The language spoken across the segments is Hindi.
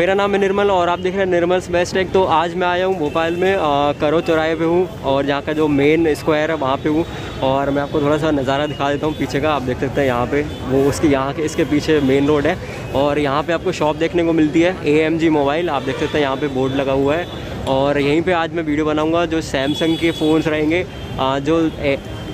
मेरा नाम है निर्मल और आप देख रहे हैं निर्मल्स बेस्ट टेक। तो आज मैं आया हूँ भोपाल में करो चौराहे पे हूँ और जहाँ का जो मेन स्क्वायर है वहाँ पे हूँ। और मैं आपको थोड़ा सा नज़ारा दिखा देता हूँ पीछे का, आप देख सकते हैं यहाँ पे। वो उसके यहाँ के, इसके पीछे मेन रोड है। और यहाँ पे आपको शॉप देखने को मिलती है एएमजी मोबाइल आप देख सकते हैं यहाँ पर बोर्ड लगा हुआ है। और यहीं पर आज मैं वीडियो बनाऊँगा जो सैमसंग के फ़ोन्स रहेंगे जो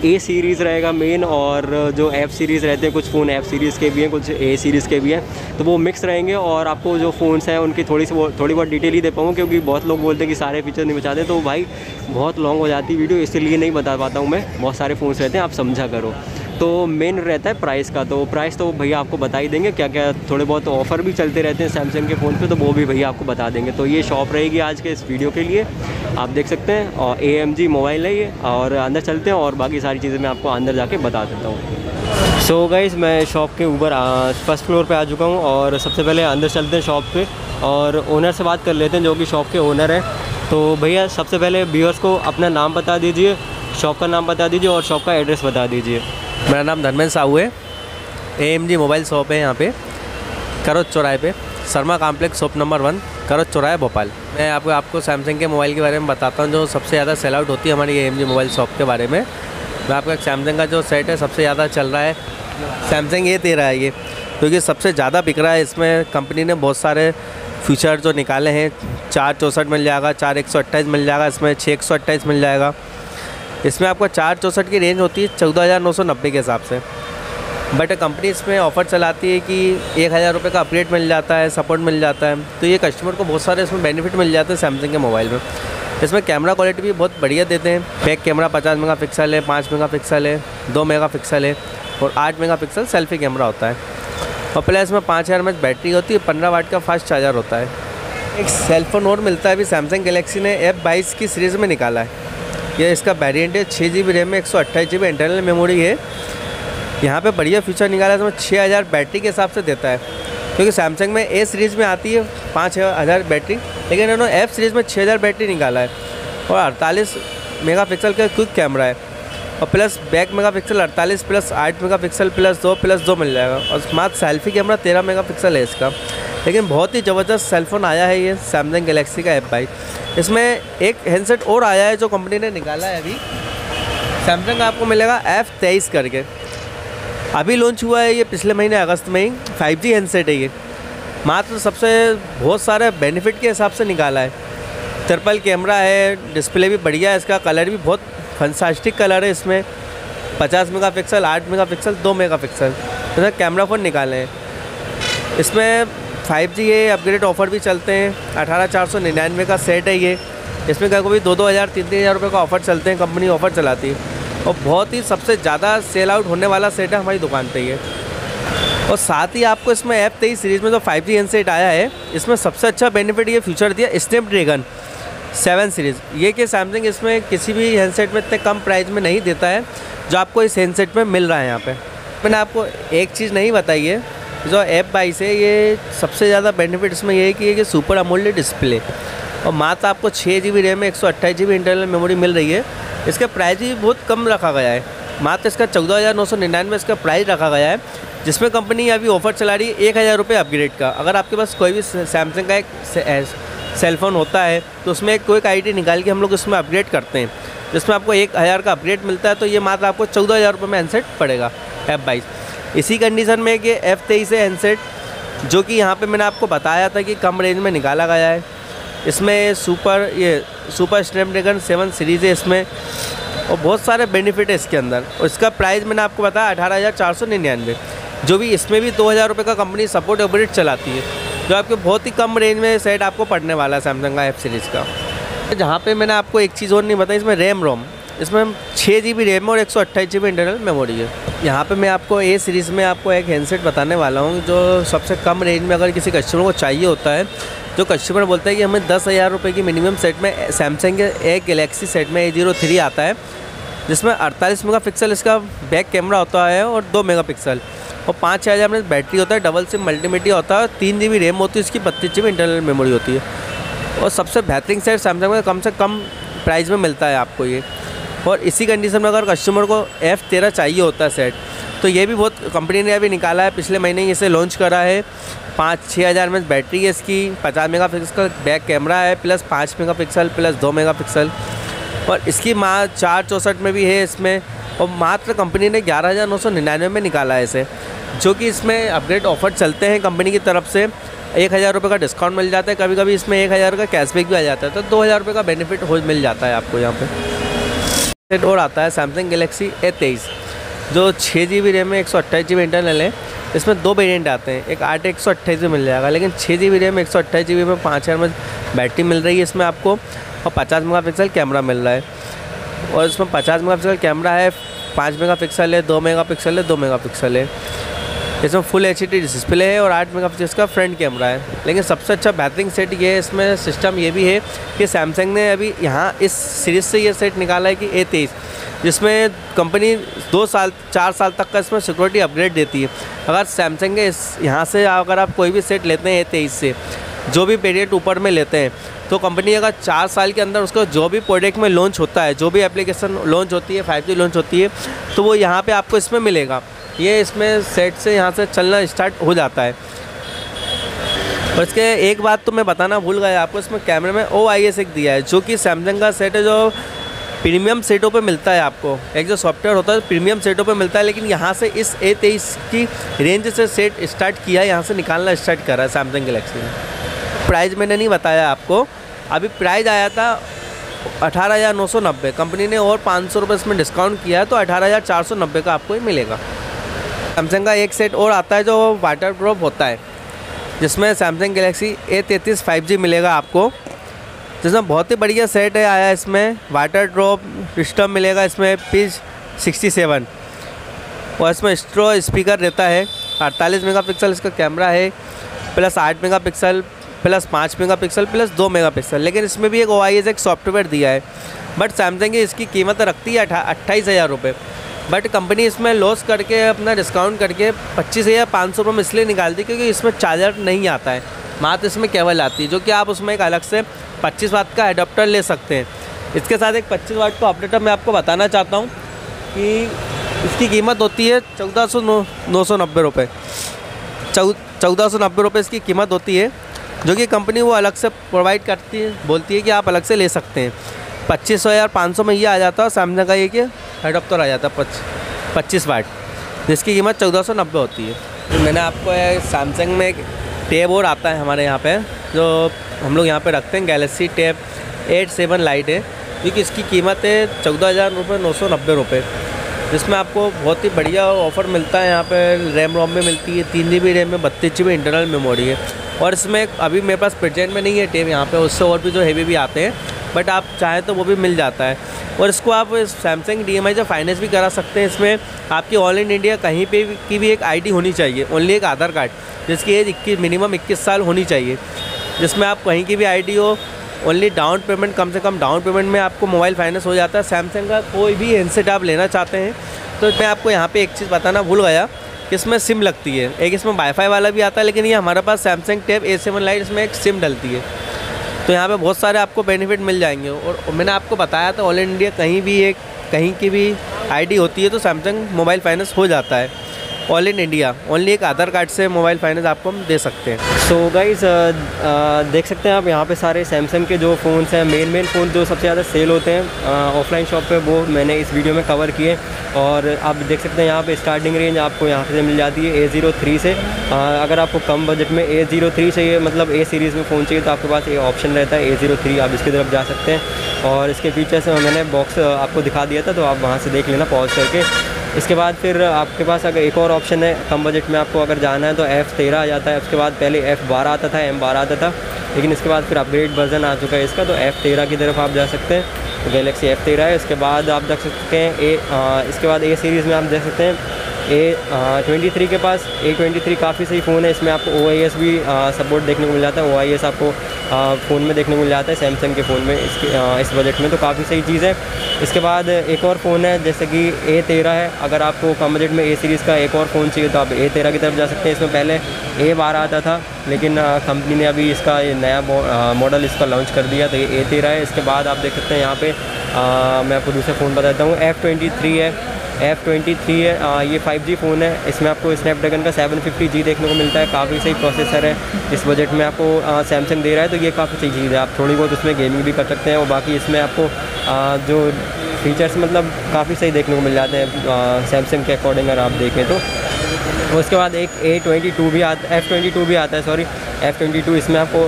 ए सीरीज़ रहेगा मेन और जो एफ़ सीरीज़ रहते हैं, कुछ फ़ोन एफ़ सीरीज़ के भी हैं, कुछ ए सीरीज़ के भी हैं। तो वो मिक्स रहेंगे और आपको जो फ़ोन्स हैं, उनकी थोड़ी सी थोड़ी बहुत डिटेल ही दे पाऊँ क्योंकि बहुत लोग बोलते हैं कि सारे फीचर नहीं बचाते। तो भाई, बहुत लॉन्ग हो जाती वीडियो इसलिए नहीं बता पाता हूँ मैं। बहुत सारे फ़ोन्स रहते हैं, आप समझा करो। तो मेन रहता है प्राइस का। तो प्राइस तो भैया आपको बता ही देंगे क्या क्या थोड़े बहुत ऑफ़र भी चलते रहते हैं सैमसंग के फ़ोन पे तो वो भी भैया आपको बता देंगे। तो ये शॉप रहेगी आज के इस वीडियो के लिए। आप देख सकते हैं, और ए मोबाइल है ये, और अंदर चलते हैं, और बाकी सारी चीज़ें मैं आपको अंदर जाके बता देता हूँ। सो so गाइज़ मैं शॉप के ऊपर फ़र्स्ट फ्लोर पे आ चुका हूँ, और सबसे पहले अंदर चलते हैं शॉप पे, और ओनर से बात कर लेते हैं, जो कि शॉप के ओनर हैं। तो भैया, सबसे पहले व्यूअर्स को अपना नाम बता दीजिए शॉप का नाम बता दीजिए, और शॉप का एड्रेस बता दीजिए। मेरा नाम धर्मेंद्र साहू है। A M G mobile shop है यहाँ पे करोज चौराहे पे। Sharma complex shop number one Karond चौराहे, भोपाल। मैं आपको आपको सैमसंग के मोबाइल के बारे में बताता हूँ, जो सबसे ज़्यादा सेल आउट होती है हमारी A M G mobile shop के बारे में। मैं आपका सैमसंग का जो सेट है, सबसे ज़्यादा चल रहा है। सैमसंग ये तेरह है ये, क्योंकि सबसे ज़्यादा बिक रहा है इसमें। कंपनी ने बहुत सारे फीचर जो निकाले हैं, चार चौंसठ मिल जाएगा, चार एक सौ अट्ठाईस मिल जाएगा, इसमें छः एक सौ अट्ठाईस मिल जाएगा। इसमें आपको चार चौंसठ की रेंज होती है, चौदह हज़ार नौ सौ नब्बे के हिसाब से। बट कंपनी इसमें ऑफ़र चलाती है कि एक हज़ार रुपये का अपग्रेड मिल जाता है सपोर्ट मिल जाता है। तो ये कस्टमर को बहुत सारे इसमें बेनिफिट मिल जाते हैं सैमसंग के मोबाइल में। इसमें कैमरा क्वालिटी भी बहुत बढ़िया देते हैं। बैक कैमरा पचास मेगा पिक्सल है, पाँच मेगा पिक्सल है, दो मेगा पिक्सल है और आठ मेगा पिक्सल सेल्फी कैमरा होता है। और प्लस इसमें पाँच हज़ार एम बैटरी होती है, पंद्रह वाट का फास्ट चार्जर होता है। एक सेलफोन और मिलता है अभी सैमसंग गलेक्सी ने एफ़ बाईस की सीरीज़ में निकाला है। ये इसका वेरिएंट है छः जी बी रैम में एक सौ अट्ठाईस जी बी इंटरनल मेमोरी है। यहाँ पे बढ़िया फीचर निकाला है, इसमें छः हज़ार बैटरी के हिसाब से देता है। क्योंकि सैमसंग में ए सीरीज़ में आती है, पाँच हज़ार बैटरी लेकिन इन्होंने एफ़ सीरीज़ में छः हज़ार बैटरी निकाला है। और अड़तालीस मेगा पिक्सल का क्विक कैमरा है। और प्लस बैक मेगा पिक्सल अड़तालीस प्लस आठ मेगा पिक्सल प्लस दो प्लस दो मिल जाएगा। और स्मार्ट सेल्फी कैमरा तेरह मेगा पिक्सल है इसका। लेकिन बहुत ही ज़बरदस्त सेलफोन आया है ये सैमसंग गलेक्सी का एफ़ बाई इसमें एक हैंडसेट और आया है जो कंपनी ने निकाला है अभी। सैमसंग आपको मिलेगा एफ़ तेईस करके। अभी लॉन्च हुआ है ये पिछले महीने अगस्त में ही। फाइव जी हैंडसेट है ये। मात्र सबसे बहुत सारे बेनिफिट के हिसाब से निकाला है। ट्रिपल कैमरा है डिस्प्ले भी बढ़िया है इसका कलर भी बहुत फंसास्टिक कलर है इसमें। 50 मेगापिक्सल 8 मेगापिक्सल 2 मेगापिक्सल इसमें कैमरा फ़ोन निकाले हैं। इसमें फाइव जी ये अपग्रेड ऑफ़र भी चलते हैं। अठारह चार सौ निन्यानवे का सेट है ये। इसमें कभी कभी दो दो हज़ार, तीन तीन हज़ार रुपये का ऑफ़र चलते हैं कंपनी ऑफ़र चलाती है। और बहुत ही सबसे ज़्यादा सेल आउट होने वाला सेट है हमारी दुकान पर ये। और साथ ही आपको इसमें ऐप तेईस सीरीज़ में जो फाइव जी सेट आया है, इसमें सबसे अच्छा बेनिफिट ये फीचर दिया स्टेप ड्रैगन सेवन सीरीज़ ये कि सैमसंग इसमें किसी भी हैंडसेट में इतने कम प्राइस में नहीं देता है, जो आपको इस हैंडसेट में मिल रहा है यहाँ पे। मैंने आपको एक चीज़ नहीं बताई है जो एप बाईस है, ये सबसे ज़्यादा बेनिफिट इसमें ये है कि ये सुपर अमोल्ड डिस्प्ले और मात्र आपको छः जी बी रैम में एक सौ अट्ठाईस जी बी इंटरनल मेमोरी मिल रही है। इसका प्राइस भी बहुत कम रखा गया है। मात्र इसका चौदह हज़ार नौ सौ निन्यानवे इसका प्राइस रखा गया है, जिसमें कंपनी अभी ऑफ़र चला रही है एक हज़ार रुपये अपग्रेड का। अगर आपके पास कोई भी सैमसंग का एक सेलफोन होता है तो उसमें एक कोई आई निकाल के हम लोग इसमें अपग्रेड करते हैं। जिसमें आपको एक हज़ार का अपग्रेड मिलता है तो ये मात्र आपको चौदह हज़ार रुपये में एनसेट पड़ेगा एफ़ बाईस इसी कंडीशन में कि एफ़ तेईस है हैंडसेट जो कि यहाँ पे मैंने आपको बताया था कि कम रेंज में निकाला गया है। इसमें सुपर ये सुपर स्नैपड्रैगन सेवन सीरीज़ है इसमें, और बहुत सारे बेनिफिट है इसके अंदर। और इसका प्राइस मैंने आपको बताया अठारह हज़ार चार सौ निन्यानवे। जो भी इसमें भी दो हज़ार रुपये का कंपनी सपोर्ट ऑपरेट चलाती है, जो आपके बहुत ही कम रेंज में सेट आपको पड़ने वाला है सैमसंग का एफ़ सीरीज़ का। जहाँ पे मैंने आपको एक चीज़ और नहीं बताई, इसमें रैम रोम इसमें छः जी बी रैम और एक सौ अट्ठाईस जी बी इंटरनल मेमोरी है। यहाँ पे मैं आपको ए सीरीज़ में आपको एक हैंडसेट बताने वाला हूँ, जो सबसे कम रेंज में अगर किसी कस्टमर को चाहिए होता है, जो कस्टमर बोलता है कि हमें दस हज़ार रुपये की मिनिमम सेट में सैमसंग के एक गलेक्सी सेट में ए ज़ीरो थ्री आता है, जिसमें अड़तालीस मेगा पिक्सल इसका बैक कैमरा होता है और दो मेगा पिक्सल और पाँच छः हज़ार में बैटरी होता है डबल सिम मल्टीमीडिया होता है तीन जी बी रैम होती है, इसकी बत्तीस जी बी इंटरनल मेमोरी होती है। और सबसे बेहतरीन सेट सैमसंग में कम से कम प्राइस में मिलता है आपको ये। और इसी कंडीशन में अगर कस्टमर को एफ़ तेरह चाहिए होता है सेट तो ये भी बहुत कंपनी ने अभी निकाला है। पिछले महीने ही इसे लॉन्च करा है। पाँच छः हज़ार में बैटरी है इसकी, पचास मेगा पिक्सल बैक कैमरा है प्लस पाँच मेगा पिक्सल प्लस दो मेगा पिक्सल और इसकी माँ चार चौंसठ में भी है इसमें। और मात्र कंपनी ने ग्यारह हज़ार नौ सौ निन्यानवे में निकाला है इसे, जो कि इसमें अपग्रेड ऑफ़र चलते हैं कंपनी की तरफ़ से। एक हज़ार रुपये का डिस्काउंट मिल जाता है। कभी कभी इसमें एक हज़ार का कैशबैक भी आ जाता है। तो दो हज़ार रुपये का बेनिफिट हो, मिल जाता है आपको यहाँ पे। सेट और आता है सैमसंग गलेक्सी ए तेईस, जो छः जी बी रैम में एक सौ अट्ठाईस जी बी इंटरनल है। इसमें दो वेरियंट आते हैं, एक आठ, एक सौ अट्ठाईस में मिल जाएगा, लेकिन छः जी बी रैम एक सौ अट्ठाईस जी बी में पाँच हज़ार में बैटरी मिल रही है इसमें आपको, और पचास मेगा पिक्सल कैमरा मिल रहा है। और इसमें पचास मेगा पिक्सल कैमरा है, पाँच मेगा पिक्सल है, दो मेगा पिक्सल है, दो मेगा पिक्सल है। इसमें फुल एच डिस्प्ले है और आठ मेगा पिक्सल का फ्रंट कैमरा है। लेकिन सबसे अच्छा बेहतरीन सेट ये है, इसमें सिस्टम ये भी है कि सैमसंग ने अभी यहाँ इस सीरीज़ से ये सेट निकाला है कि ए तेईस, जिसमें कंपनी दो साल चार साल तक का इसमें सिक्योरिटी अपग्रेड देती है। अगर सैमसंग के इस यहाँ से अगर आप कोई भी सेट लेते हैं ए तेईस से, जो भी पीरियड ऊपर में लेते हैं तो कंपनी अगर चार साल के अंदर उसको जो भी प्रोडक्ट में लॉन्च होता है, जो भी एप्लीकेशन लॉन्च होती है फाइव लॉन्च होती है तो वो यहाँ पे आपको इसमें मिलेगा। ये इसमें सेट से यहाँ से चलना स्टार्ट हो जाता है। और इसके एक बात तो मैं बताना भूल गया आपको, इसमें कैमरे में ओ आई एस एक दिया है, जो कि सैमसंग का सेट है जो प्रीमियम सेटों पे मिलता है आपको। एक जो सॉफ्टवेयर होता है प्रीमियम सेटों पे मिलता है, लेकिन यहाँ से इस ए तेईस की रेंज से सेट स्टार्ट किया है यहाँ से निकालना स्टार्ट करा है सैमसंग गलेक्सी ने। प्राइस मैंने नहीं बताया आपको। अभी प्राइस आया था अठारह हज़ार नौ सौ नब्बे कंपनी ने और पाँच सौ रुपये इसमें डिस्काउंट किया है तो अठारह हज़ार चार सौ नब्बे का आपको ही मिलेगा। सैमसंग का एक सेट और आता है जो वाटर ड्रॉप होता है, जिसमें सैमसंग गलेक्सी ए तैंतीस फाइव जी मिलेगा आपको। जिसमें बहुत ही बढ़िया सेट है, आया इसमें वाटर ड्रॉप सिस्टम मिलेगा इसमें सिक्सटी सेवन और इसमें स्ट्रो स्पीकर रहता है, अड़तालीस मेगा पिक्सल इसका कैमरा है प्लस आठ मेगा पिक्सल प्लस पाँच मेगा पिक्सल प्लस दो मेगा पिक्सल लेकिन इसमें भी एक OIS एक सॉफ्टवेयर दिया है बट सैमसंग की इसकी कीमत रखती है अट्ठाईस हज़ार रुपये बट कंपनी इसमें लॉस करके, अपना डिस्काउंट करके पच्चीस हज़ार पाँच सौ रुपये इसलिए निकालती क्योंकि इसमें चार्जर नहीं आता है। मात्र इसमें केवल आती है, जो कि आप उसमें एक अलग से पच्चीस वाट का एडाप्टर ले सकते हैं। इसके साथ एक पच्चीस वाट का ऑपरेटर मैं आपको बताना चाहता हूँ कि इसकी कीमत होती है चौदह सौ नौ नौ सौ नब्बे रुपये चौदह सौ नब्बे रुपये इसकी कीमत होती है, जो कि कंपनी वो अलग से प्रोवाइड करती है, बोलती है कि आप अलग से ले सकते हैं। पच्चीस सौ या पाँच सौ में ये आ जाता है सैमसंग का ये कि हेडअप्टर आ जाता है पच पच्चीस वाट जिसकी कीमत चौदह सौ नब्बे होती है। तो मैंने आपको सैमसंग में एक टेब और आता है हमारे यहाँ पे, जो हम लोग यहाँ पे रखते हैं Galaxy Tab eight seven lite है। क्योंकि इसकी कीमत है चौदह हज़ार रुपये नौ सौ नब्बे रुपये जिसमें आपको बहुत ही बढ़िया ऑफ़र मिलता है यहाँ पे रैम रोम में मिलती है, तीन जी बी रैम में, बत्तीस जी बी इंटरनल मेमोरी है। और इसमें अभी मेरे पास प्रेजेंट में नहीं है टेप यहाँ पे उससे और भी जो हैवी भी आते हैं बट आप चाहें तो वो भी मिल जाता है। और इसको आप सैमसंग डी एम से फाइनेंस भी करा सकते हैं। इसमें आपकी ऑल इन इंडिया कहीं पे की भी एक आईडी होनी चाहिए ओनली एक आधार कार्ड, जिसकी एज इक्कीस मिनिमम इक्कीस साल होनी चाहिए। जिसमें आप कहीं की भी आईडी हो ओनली डाउन पेमेंट कम से कम डाउन पेमेंट में आपको मोबाइल फाइनेंस हो जाता है। सैमसंग का कोई भी हैंडसेट आप लेना चाहते हैं तो मैं आपको यहाँ पे एक चीज़ बताना भूल गया कि इसमें सिम लगती है। एक इसमें वाईफाई वाला भी आता है, लेकिन ये हमारे पास Samsung tab A seven lite इसमें एक सिम डलती है। तो यहाँ पे बहुत सारे आपको बेनिफिट मिल जाएँगे। और मैंने आपको बताया था ऑल इंडिया कहीं भी एक, कहीं की भी आईडी होती है तो सैमसंग मोबाइल फाइनेंस हो जाता है। ऑल इन इंडिया ओनली एक आधार कार्ड से मोबाइल फाइनेंस आपको हम दे सकते हैं। सो so गाइज़ देख सकते हैं आप यहाँ पे सारे सैमसंग के जो फ़ोन्स हैं मेन मेन फ़ोन जो सबसे ज़्यादा सेल होते हैं ऑफलाइन शॉप पे वो मैंने इस वीडियो में कवर किए। और आप देख सकते हैं यहाँ पे स्टार्टिंग रेंज आपको यहाँ से मिल जाती है ए ज़ीरो थ्री से। आ, अगर आपको कम बजट में ए ज़ीरो थ्री चाहिए मतलब ए सीरीज़ में फ़ोन चाहिए तो आपके पास ये ऑप्शन रहता है ए ज़ीरो थ्री आप इसकी तरफ़ जा सकते हैं। और इसके फीचर्स मैंने बॉक्स आपको दिखा दिया था तो आप वहाँ से देख लेना पॉज करके। इसके बाद फिर आपके पास अगर एक और ऑप्शन है कम बजट में आपको अगर जाना है तो एफ़ तेरह आ जाता है। उसके बाद पहले एफ़ बारह आता था एम बारह आता था। लेकिन इसके बाद फिर अपग्रेड वर्जन आ चुका है इसका तो एफ़ तेरह की तरफ़ आप जा सकते हैं। तो गैलेक्सी एफ़ तेरह है इसके बाद आप देख सकते हैं ए आ, इसके बाद ए सीरीज़ में आप देख सकते हैं। ए ट्वेंटी थ्री के पास ए ट्वेंटी थ्री काफ़ी सही फ़ोन है। इसमें आपको ओ आई एस भी सपोर्ट देखने को मिल जाता है। ओ आई एस आपको फ़ोन में देखने को मिल जाता है सैमसंग के फ़ोन में इसके इस बजट में तो काफ़ी सही चीज़ है। इसके बाद एक और फ़ोन है, जैसे कि ए तेरह है। अगर आपको कम बजट में ए सीरीज़ का एक और फ़ोन चाहिए तो आप ए तेरह की तरफ़ जा सकते हैं। इसमें पहले ए बारह आता था, लेकिन कंपनी ने अभी इसका नया मॉडल इसका लॉन्च कर दिया तो ये ए तेरह है। इसके बाद आप देख सकते हैं यहाँ पर मैं आपको दूसरा फ़ोन बताता हूँ एफ़ ट्वेंटी थ्री है। एफ़ ट्वेंटी थ्री है आ, ये फाइव जी फ़ोन है इसमें आपको स्नैपड्रैगन का सेवन फिफ्टी जी देखने को मिलता है काफ़ी सही प्रोसेसर है इस बजट में आपको सैमसंग दे रहा है तो ये काफ़ी सही चीज़ है आप थोड़ी बहुत उसमें गेमिंग भी कर सकते हैं और बाकी इसमें आपको आ, जो फीचर्स मतलब काफ़ी सही देखने को मिल जाते हैं सैमसंग के अकॉर्डिंग अगर आप देखें तो। उसके बाद एक ए ट्वेंटी टू भी आता एफ़ ट्वेंटी टू भी आता है सॉरी एफ़ ट्वेंटी टू इसमें आपको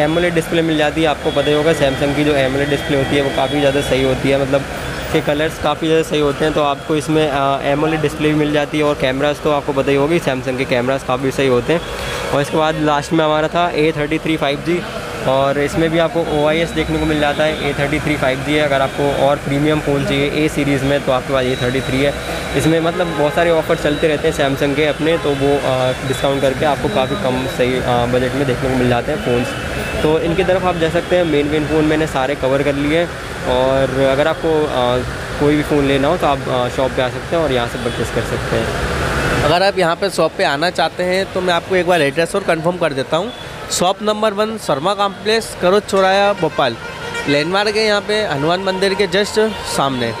एमोलेड डिस्प्ले मिल जाती है आपको पता ही होगा सैमसंग की जो एमोलेड डिस्प्ले होती है वो काफ़ी ज़्यादा सही होती है मतलब के कलर्स काफ़ी ज़्यादा सही होते हैं तो आपको इसमें एमोलेड डिस्प्ले भी मिल जाती है और कैमरास तो आपको पता ही होगी सैमसंग के कैमरास काफ़ी सही होते हैं। और इसके बाद लास्ट में हमारा था A thirty three five G और इसमें भी आपको ओआईएस देखने को मिल जाता है A thirty three five G है। अगर आपको और प्रीमियम फ़ोन चाहिए ए सीरीज़ में तो आपके पास ए थर्टी थ्री है। इसमें मतलब बहुत सारे ऑफ़र चलते रहते हैं सैमसंग के अपने तो वो डिस्काउंट करके आपको काफ़ी कम सही बजट में देखने को मिल जाते हैं फ़ोन्स तो इनकी तरफ़ आप जा सकते हैं। मेन मेन फ़ोन मैंने सारे कवर कर लिए और अगर आपको आ, कोई भी फ़ोन लेना हो तो आप शॉप पे आ सकते हैं और यहाँ से परचेस कर सकते हैं। अगर आप यहाँ पे शॉप पे आना चाहते हैं तो मैं आपको एक बार एड्रेस और कंफर्म कर देता हूँ। Shop number one, Sharma complex Karond चौराया, Bhopal. Landmark है यहाँ पे, हनुमान मंदिर के जस्ट सामने।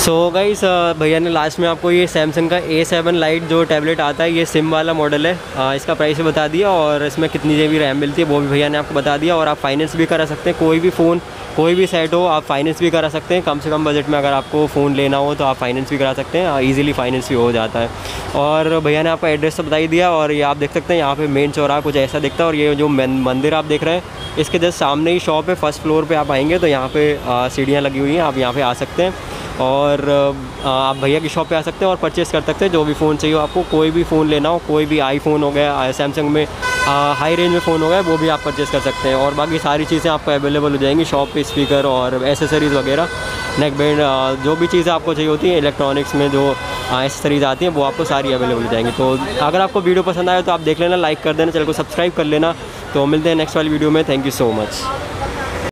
सो so गाइस भैया ने लास्ट में आपको ये सैमसंग का ए सेवन लाइट जो टैबलेट आता है ये सिम वाला मॉडल है। आ, इसका प्राइस भी बता दिया और इसमें कितनी जी बी रैम मिलती है वो भी भैया ने आपको बता दिया और आप फाइनेंस भी करा सकते हैं। कोई भी फ़ोन कोई भी सेट हो आप फाइनेंस भी करा सकते हैं। कम से कम बजट में अगर आपको फ़ोन लेना हो तो आप फाइनेंस भी करा सकते हैं। ईजिली फाइनेंस भी हो जाता है। और भैया ने आपको एड्रेस तो बता ही दिया और ये आप देख सकते हैं यहाँ पर मेन चौराहा कुछ ऐसा दिखता है और ये जो मंदिर आप देख रहे हैं इसके जस्ट सामने ही शॉप है। फ़र्स्ट फ्लोर पर आप आएँगे तो यहाँ पर सीढ़ियाँ लगी हुई हैं। आप यहाँ पर आ सकते हैं। और आप भैया की शॉप पे आ सकते हैं और परचेज़ कर सकते हैं जो भी फ़ोन चाहिए आपको। कोई भी फ़ोन लेना हो कोई भी आईफोन हो गया सैमसंग में आ, हाई रेंज में फ़ोन हो गया वो भी आप परचेज़ कर सकते हैं। और बाकी सारी चीज़ें आपको अवेलेबल हो जाएँगी शॉप पे स्पीकर और एसेसरीज़ वगैरह नेक बैंड जो भी चीज़ें आपको चाहिए होती हैं इलेक्ट्रॉनिक्स में जो एसेसरीज़ आती हैं वो आपको सारी अवेलेबल हो जाएँगी। तो अगर आपको वीडियो पसंद आए तो आप देख लेना लाइक कर देना चैनल को सब्सक्राइब कर लेना। तो मिलते हैं नेक्स्ट वाली वीडियो में। Thank you so much